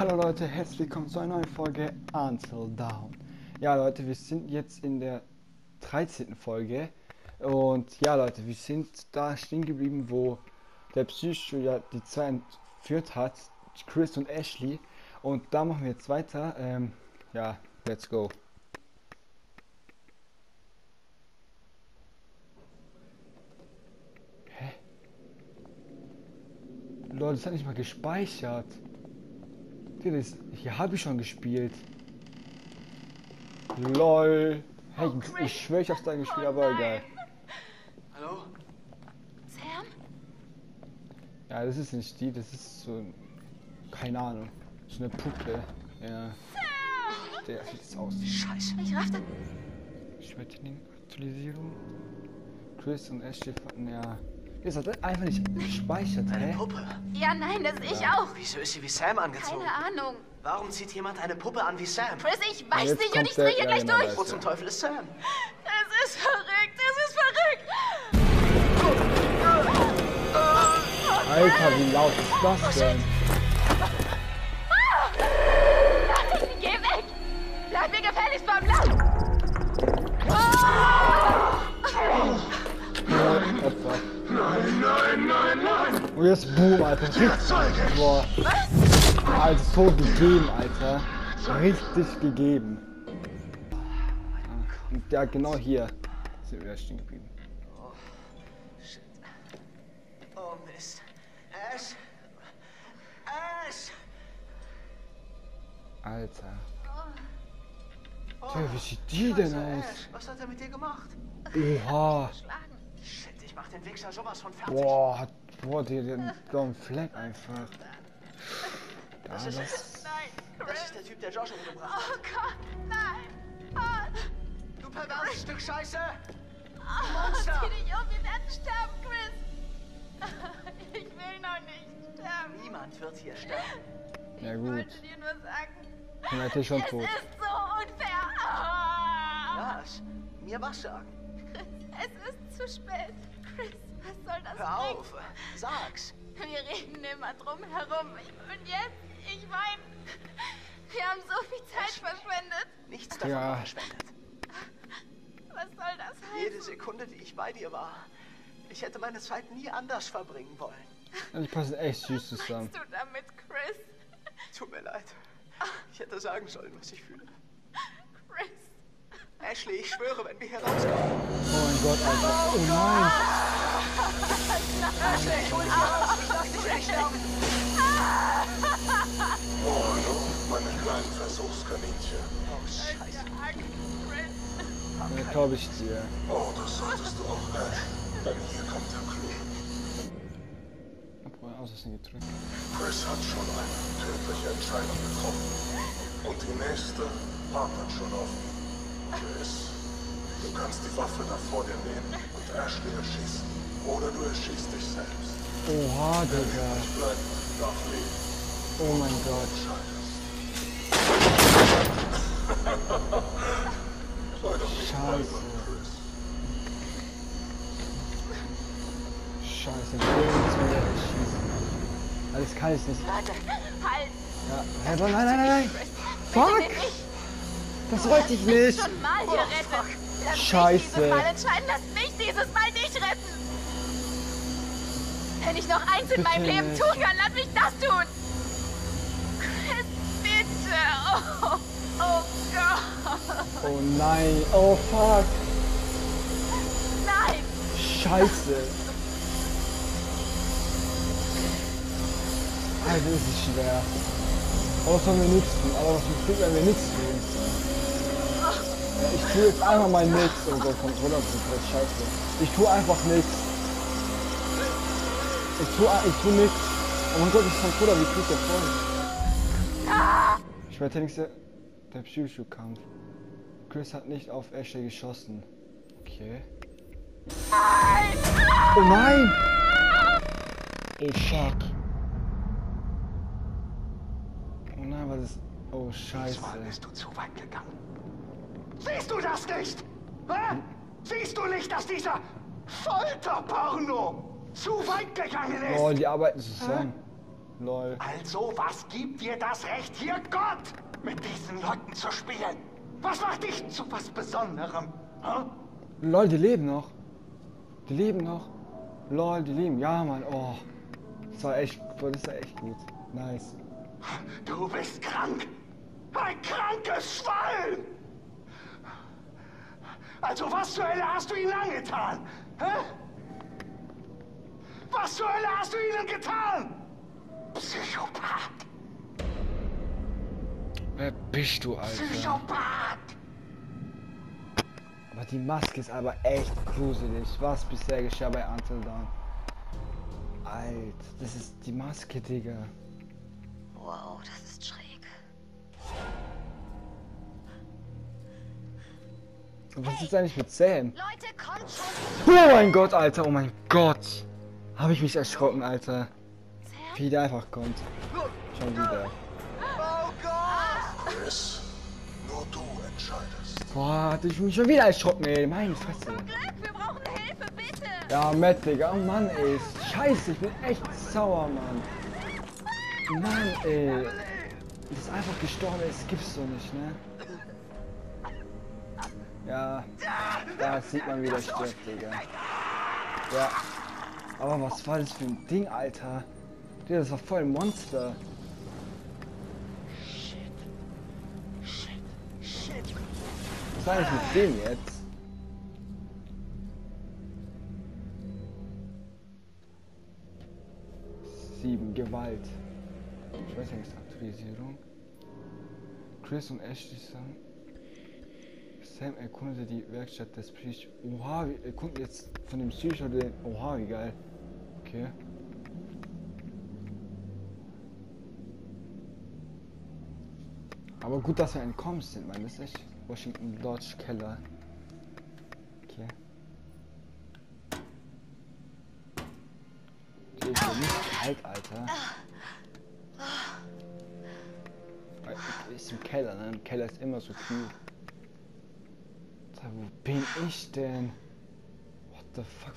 Hallo Leute, herzlich willkommen zu einer neuen Folge Until Down. Ja Leute, wir sind jetzt in der 13. Folge und ja Leute, wir sind da stehen geblieben, wo der Psycho ja die zwei entführt hat, Chris und Ashley und da machen wir jetzt weiter. Ähm, ja, let's go. Hä? Leute, das hat nicht mal gespeichert. Das, hier habe ich schon gespielt. LOL. Hey, Oh, ich, Chris. ich schwöre, ich hab's da gespielt, Oh aber nein. egal. Hallo? Sam? Ja, das ist nicht die, das ist so. Keine Ahnung. So eine Puppe. Ja. Der sieht es aus. Scheiße. Ich raffte. Schmetterling, Aktualisierung. Chris und Ashley fanden ja. Das hat einfach nicht gespeichert, Eine hä? Puppe. Ja, nein, das ich auch. Wieso ist sie wie Sam angezogen? Keine Ahnung. Warum zieht jemand eine Puppe an wie Sam? Chris, ich weiß jetzt nicht und ich drehe hier gleich durch. Wo zum Teufel ist Sam? Es ist verrückt, es ist verrückt. Alter, wie laut ist das denn? Nein, geh weg. Bleib mir gefälligst beim Land. Opfer. Nein, nein, nein, nein! Und jetzt Boom, Alter. Richtig. Boah. Also so gegeben, Alter. Richtig gegeben. Und ja, genau hier sind wir stehen geblieben. Shit. Oh Mist. Ash? Ash! Alter. Oh, Tja, wie sieht die denn aus? Was hat er mit dir gemacht? Oha. Shit, ich mach den Wichser sowas von fertig. Boah, hat, boah, der, der blauen Fleck einfach. Ja, Das ist das. Nein, Das ist der Typ, der Josh umgebracht hat. Oh Gott, nein. Oh, Du perverses Stück Scheiße! oh, Monster. zieh dich um, wir werden sterben, Chris. Ich will noch nicht sterben. Niemand wird hier sterben. ja Ich gut. wollte dir nur sagen, Dann hätte ich schon es tot. ist so unfair. Ash, mir was sagen. Es ist zu spät. Chris, was soll das Hör bringen? auf, sag's. Wir reden immer drum herum. Und jetzt, ich meine, wir haben so viel Zeit verschwendet. Nichts davon Ja. verschwendet. Was soll das Jede heißen? Sekunde, die ich bei dir war. Ich hätte meine Zeit nie anders verbringen wollen. Und die passen echt süß Was zusammen. meinst du damit, Chris? Tut mir leid. Ich hätte sagen sollen, was ich fühle. Ashley, ich schwöre, wenn wir hier rauskommen. Oh mein Gott, Alter. Oh nein. Ashley, ich hol dich raus. Ich lass dich nicht sterben. Oh, hallo, meine kleinen Versuchskaninchen. Oh, scheiße. Ja, glaub ich dir. Oh, das solltest du auch, Ash. Denn hier kommt der Clou. Chris hat schon eine tödliche Entscheidung getroffen. Und die nächste wartet schon auf ihn. Chris, du kannst die Waffe da vor dir nehmen und Ashley erschießen. Oder du erschießt dich selbst. Oha, Digga. Ich bleib, darf leben. Oh mein Gott. Nicht Scheiße. Scheiße, den müssen wir jetzt schießen. Alles kann ich nicht. Warte, halt. Ja. Nein, nein, nein, nein. Fuck. Das wollte ich nicht. schon mal hier retten. Lass Scheiße. mich dieses Mal entscheiden. Lass mich dieses Mal nicht retten. Wenn ich noch eins in meinem Leben nicht. tun kann, lass mich das tun. Chris, bitte. Oh, oh Gott. Oh nein. Oh fuck. Nein. Scheiße. Alter, das ist schwer. Aber was sollen wir nichts tun? Aber was für wenn wir nichts tun? Ich tue jetzt einfach mal nichts. Oh Gott, Controller ist voll scheiße. Ich tue einfach nichts. Ich tue, ich tue nichts. Oh mein Gott, das Controller, wie tut der voll? Ich werde nichts. Der Psycho-Kampf. Chris hat nicht auf Ashley geschossen. Okay. Oh nein! Oh fuck. Oh nein, was ist. Oh scheiße. Diesmal bist du zu weit gegangen. Siehst du das nicht? Hä? Siehst du nicht, dass dieser Folterporno zu weit gegangen ist? Oh, die arbeiten zusammen. Lol. Also, was gibt dir das Recht hier, Gott, mit diesen Leuten zu spielen? Was macht dich zu was Besonderem? Hä? Lol, die leben noch. Die leben noch. Lol, die leben. Ja, Mann. Oh. Das war echt, das war echt gut. Nice. Du bist krank. Ein krankes Schwein! Also, was zur Hölle hast du ihnen angetan? Hä? Was zur Hölle hast du ihnen getan? Psychopath! Wer bist du, Alter? Psychopath! Aber die Maske ist aber echt gruselig. Was bisher geschah bei Until Dawn? Alter, das ist die Maske, Digga. Wow, das ist schräg. Was ist eigentlich mit Sam? Oh mein Gott, Alter, oh mein Gott. Habe ich mich erschrocken, Alter. Wie der einfach kommt. Schon wieder. Chris, nur du entscheidest. Boah, hatte ich mich schon wieder erschrocken, ey. Meine Fresse. Glück, wir brauchen Hilfe, bitte. Ja, Matt, Digga. Oh Mann, ey. Scheiße, ich bin echt sauer, Mann. Mann, ey. Das ist einfach gestorben, das gibt's doch nicht, ne? Ja, da sieht man, wie der stirbt, Digga. Ja. Aber was war das für ein Ding, Alter? Digga, das war voll ein Monster. Was war eigentlich mit dem jetzt? Sieben, Gewalt. Ich weiß nicht, Aktualisierung. Chris und Ashley sagen. Sam erkundete die Werkstatt des Psych. Oha, wir erkunden jetzt von dem Psycho den. Oha, wie geil. Okay. Aber gut, dass wir entkommen sind, man. Das ist echt Washington Lodge Keller. Okay. Die ist ja nicht kalt, Alter. Äh, Ist im Keller, ne? Im Keller ist immer so kühl. Wo bin ich denn? What the fuck?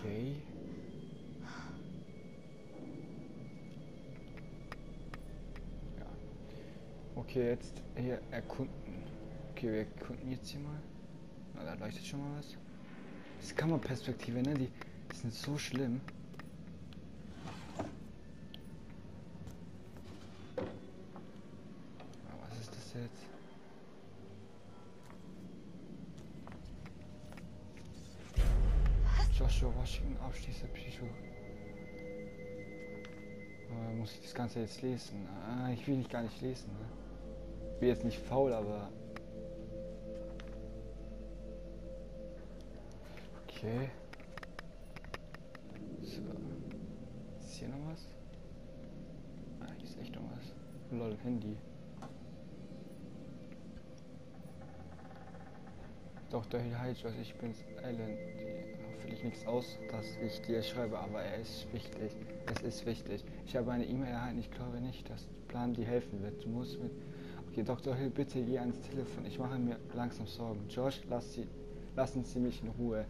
Okay. Ja. Okay, jetzt hier erkunden. Okay, wir erkunden jetzt hier mal. Na, da leuchtet schon mal was. Das Kammerperspektive, ne? Die, die sind so schlimm. Ah, Was ist das jetzt? Joshua Washington, Abschließer Psycho. Aber muss ich das Ganze jetzt lesen? Ah, ich will nicht gar nicht lesen. Ne? Bin jetzt nicht faul, aber. Okay. So. Ist hier noch was? Ah, hier ist echt noch was. Lol, Handy. Dr. Hill Josh, ich bin's, Alan. Die hoffentlich nichts aus, dass ich dir schreibe, aber er ist wichtig. Es ist wichtig. Ich habe eine E-Mail erhalten, ich glaube nicht, dass Plan dir helfen wird. Du musst mit. Okay, Dr. Hill, bitte geh ans Telefon. Ich mache mir langsam Sorgen. Josh, lass sie, lassen Sie mich in Ruhe.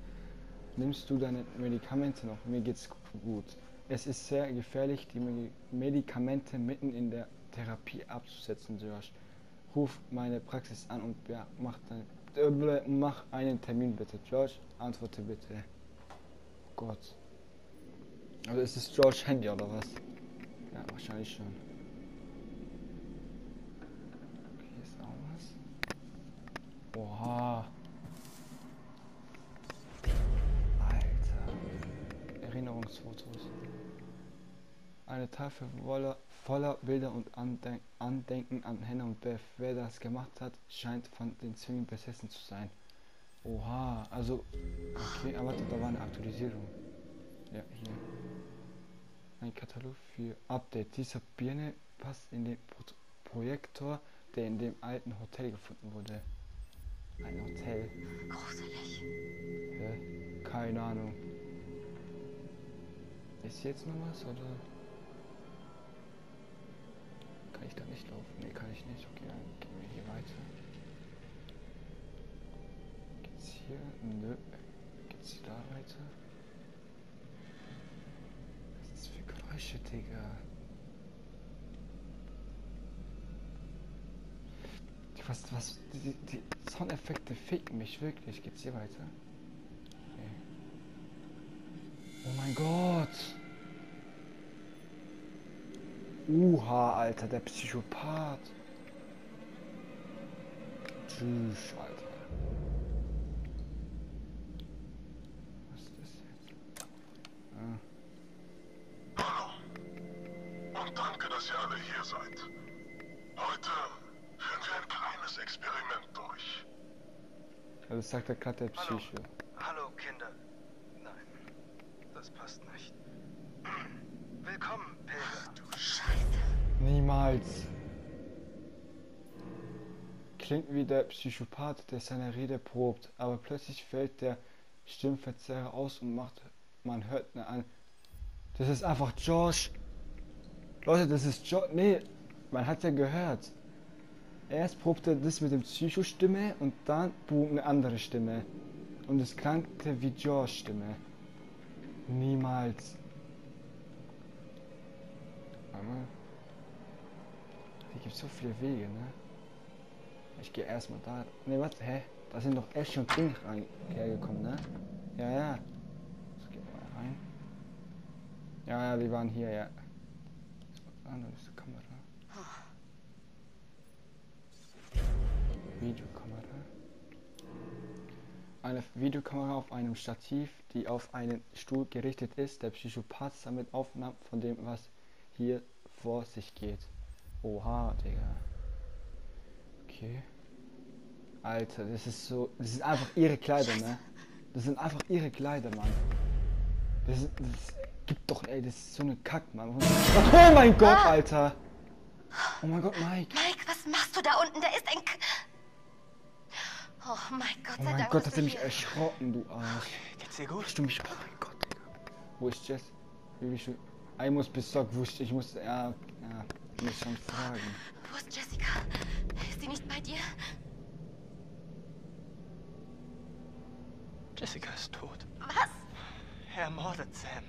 Nimmst du deine Medikamente noch? Mir geht's gut. Es ist sehr gefährlich, die Medi- Medikamente mitten in der Therapie abzusetzen, Josh. Ruf meine Praxis an und mach, dein, äh, mach einen Termin bitte. Josh, antworte bitte. Gott. Also ist es George Handy oder was? Ja, wahrscheinlich schon. Hier ist auch was. Oha. Alter. Erinnerungsfotos. Eine Tafel voller, voller Bilder und Andenk Andenken an Hannah und Beth. Wer das gemacht hat, scheint von den Zwillingen besessen zu sein. Oha, also. Okay, aber da war eine Aktualisierung. Ja, hier. Ein Katalog für Update. Dieser Birne passt in den Pro Projektor, der in dem alten Hotel gefunden wurde. Ein Hotel. Gruselig. Hä? Keine Ahnung. Ist hier jetzt noch was oder? Kann ich da nicht laufen? Nee, kann ich nicht. Okay, dann gehen wir hier weiter. Geht's hier? Nö. Geht's hier da weiter? Geräusche, Digga. Was, was, die, die Soundeffekte ficken mich wirklich. Geht's hier weiter? Nee. Oh mein Gott. Uha, Alter, der Psychopath. Tschüss, Alter. Was ist das jetzt? Ah. Hallo. Und danke, dass ihr alle hier seid. Heute führen wir ein kleines Experiment durch. Das sagt ja gerade der Hallo. Psycho. Hallo, Kinder. Nein, das passt nicht. Willkommen, Pilger. Du Scheiße. Niemals. Klingt wie der Psychopath, der seine Rede probt, aber plötzlich fällt der Stimmverzerrer aus und macht, man hört ne an. Das ist einfach Josh. Leute, das ist Josh. Nee, man hat ja gehört. Erst probte das mit dem Psycho-Stimme und dann boom, eine andere Stimme. Und es klangte wie Josh Stimme. Niemals. Mama. Hier gibt so viele Wege, ne? Ich gehe erstmal da. Ne, was? Hä? Da sind doch Ash und Ding rein, hergekommen, ne? Ja, ja. Jetzt wir mal rein. Ja, ja, die waren hier, ja. Was war das? Kamera. Videokamera. Eine Videokamera auf einem Stativ, die auf einen Stuhl gerichtet ist. Der Psychopath sammelt Aufnahmen von dem, was hier vor sich geht. Oha, Digga. Okay. Alter, das ist so. Das sind einfach ihre Kleider, ne? Das sind einfach ihre Kleider, Mann. Das, ist, das gibt doch, ey, das ist so eine Kack, Mann. Oh mein Gott, Alter! Oh mein Gott, Mike! Mike, was machst du da unten? Da ist ein... K oh mein Gott, Oh mein Dank Gott, hat er mich hier. erschrocken, du Arsch. Geht's dir gut? Hast du mich. Oh mein Gott. Wo ist Jess? Wie bist du? Ah, Ich muss besorgt, wo ist. Ich muss. Ja, ja. Ich muss schon fragen. Wo ist Jessica? Ist sie nicht bei dir? Jessica ist tot. Was? Er ermordet Sam.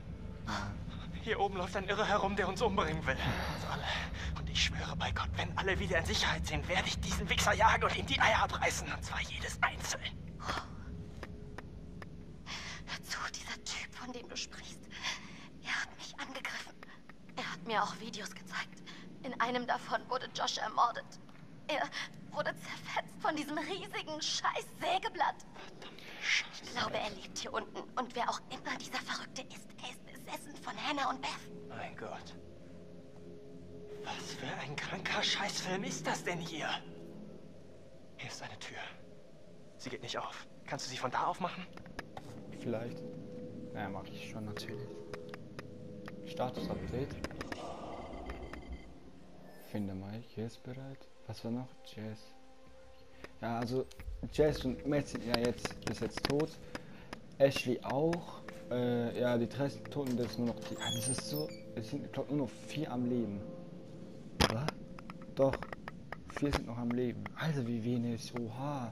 Hier oben läuft ein Irre herum, der uns umbringen will. Uns alle. Und ich schwöre bei Gott, wenn alle wieder in Sicherheit sind, werde ich diesen Wichser jagen und ihm die Eier abreißen. Und zwar jedes einzeln. Hör zu, dieser Typ, von dem du sprichst. Er hat mich angegriffen. Er hat mir auch Videos gezeigt. In einem davon wurde Josh ermordet. Er wurde zerfetzt von diesem riesigen scheiß Sägeblatt. Ich glaube, er lebt hier unten. Und wer auch immer dieser Verrückte ist, er ist besessen von Hannah und Beth. Mein Gott. Was für ein kranker Scheißfilm ist das denn hier? Hier ist eine Tür. Sie geht nicht auf. Kannst du sie von da aufmachen? Vielleicht. Naja, mache ich schon natürlich. Status-Update. Finde Mike, ist bereit. Was war noch? Jazz. Ja, also Jazz und Matt sind ja jetzt bis jetzt tot. Ashley auch. Äh, ja, die drei sind tot und das ist nur noch die. Ah, das ist so. Es sind, glaube nur noch vier am Leben. Was? Doch. Vier sind noch am Leben. Alter, wie wenig. Oha.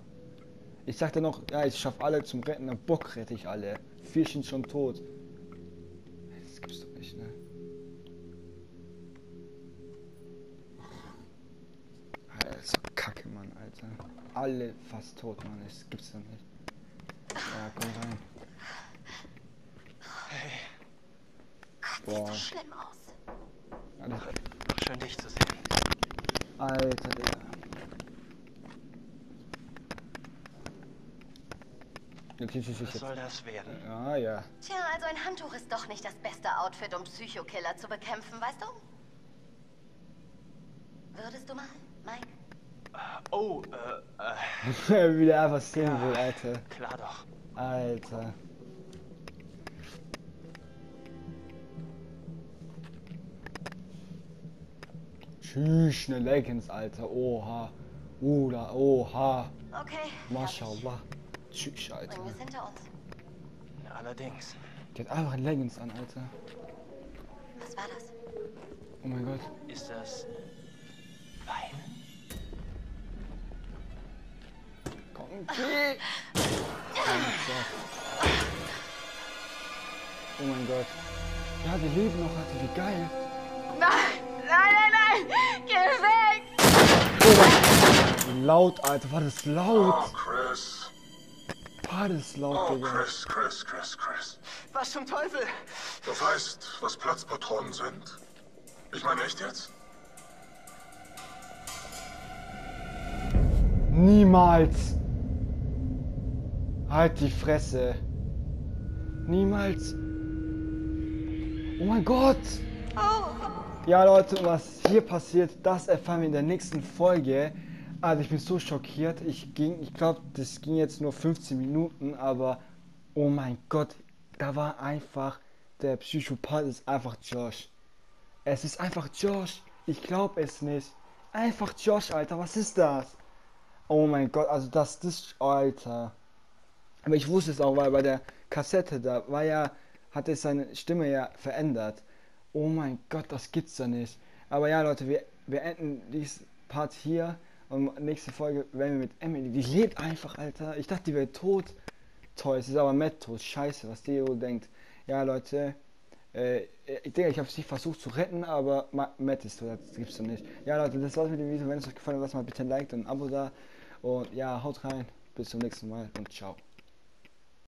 Ich sagte noch, ja, ich schaffe alle zum Retten, am Bock rette ich alle. Vier sind schon tot. Das gibt's doch nicht, ne? Alter, so kacke, Mann, Alter. Alle fast tot, Mann. Das gibt's doch nicht. Ja, komm rein. Gott, Boah. sieht so schlimm aus. Alter, Schön, dich zu sehen. Alter, Digga. Natürlich ist Was jetzt. soll das werden? Ja, ja. Tja, also ein Handtuch ist doch nicht das beste Outfit, um Psychokiller zu bekämpfen, weißt du? Würdest du mal, Mike? Oh, äh, äh, Wie der einfach singen will, Alter. klar doch. Alter. Tschüss, ne Leggings, Alter. Oha. Oder, oha. Okay. Mashallah. Tschüss. Alter. Bringen wir es hinter uns. Allerdings. Die hat einfach Leggings an, Alter. Was war das? Oh mein Gott. Ist das Weinen? Komm, geh! Oh mein Gott. Ja, die leben noch, Alter, wie geil. Nein! Geh weg! Wie laut, Alter, war das Oh, laut. Chris. War das laut, Oh, Digga. Chris, Chris, Chris, Chris. Was zum Teufel? Du weißt, was Platzpatronen sind? Ich meine echt jetzt? Niemals. Halt die Fresse. Niemals. Oh mein Gott. Ja, Leute, was hier passiert, das erfahren wir in der nächsten Folge. Also ich bin so schockiert. Ich ging, ich glaube, das ging jetzt nur 15 Minuten, aber oh mein Gott, da war einfach der Psychopath ist einfach Josh. Es ist einfach Josh. Ich glaube es nicht. Einfach Josh, Alter. Was ist das? Oh mein Gott, also das, das, Alter. Aber ich wusste es auch, weil bei der Kassette da war ja, hat es seine Stimme ja verändert. Oh mein Gott, das gibt's ja nicht. Aber ja, Leute, wir, wir enden diesen Part hier. Und nächste Folge werden wir mit Emily. Die lebt einfach, Alter. Ich dachte, die wäre tot. Toll, es ist aber Matt tot. Scheiße, was wohl denkt. Ja, Leute. Äh, ich denke, ich habe sie versucht zu retten, aber Ma- Matt ist tot. Das gibt's doch nicht. Ja, Leute, das war's mit dem Video. Wenn es euch gefallen hat, lasst mal bitte ein Like und ein Abo da. Und ja, haut rein. Bis zum nächsten Mal und ciao.